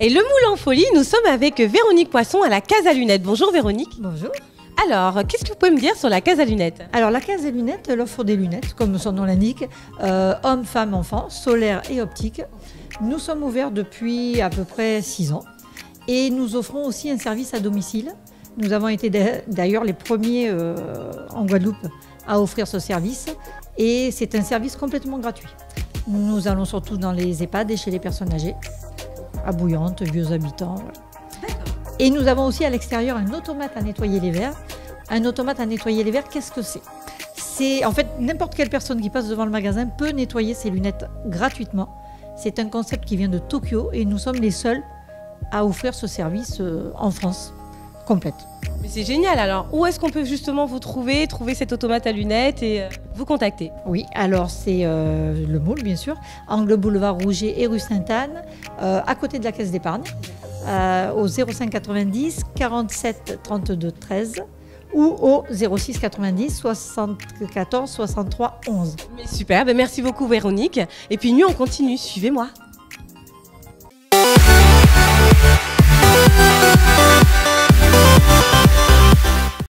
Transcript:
Et le moule en folie, nous sommes avec Véronique Poisson à la Case à Lunettes. Bonjour Véronique. Bonjour. Alors, qu'est-ce que vous pouvez me dire sur la Case à Lunettes? Alors la case des lunettes, elle offre des lunettes, comme son nom l'indique, euh, hommes, femmes, enfants, solaires et optiques. Nous sommes ouverts depuis à peu près 6 ans et nous offrons aussi un service à domicile. Nous avons été d'a- d'ailleurs les premiers euh, en Guadeloupe à offrir ce service et c'est un service complètement gratuit. Nous allons surtout dans les EHPAD et chez les personnes âgées, à Bouillante, vieux habitants. Et nous avons aussi à l'extérieur un automate à nettoyer les verres. Un automate à nettoyer les verres, qu'est-ce que c'est? C'est en fait n'importe quelle personne qui passe devant le magasin peut nettoyer ses lunettes gratuitement. C'est un concept qui vient de Tokyo et nous sommes les seuls à offrir ce service euh, en France complète. Mais c'est génial. Alors, où est-ce qu'on peut justement vous trouver, trouver cet automate à lunettes et euh, vous contacter? Oui, alors c'est euh, le Moule, bien sûr, angle boulevard Rouget et rue Sainte-Anne, euh, à côté de la caisse d'épargne, au 05 90 47 32 13 ou au 06 90 74 63 11. Mais super, ben merci beaucoup Véronique. Et puis nous, on continue. Suivez-moi.